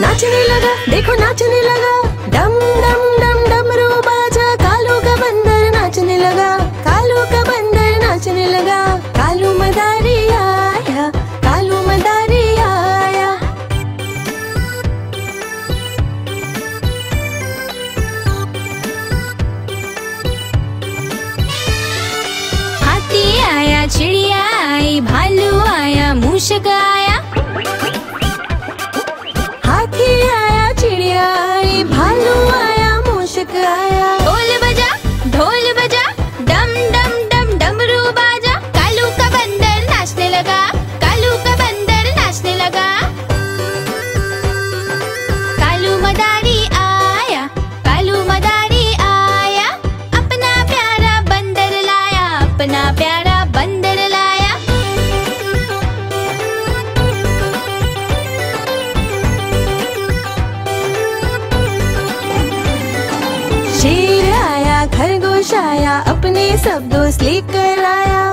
नाचने लगा, देखो नाचने लगा। डम डम डम डमरू बाजा कालू का बंदर नाचने लगा। कालू का बंदर नाचने लगा। कालू मदारी आया, कालू मदारी आया। हाथी आया, चिड़िया आई, भालू आया, मूषक आया। अपना प्यारा बंदर लाया। शेर आया खरगोश आया अपने सब दोस्त लेकर आया।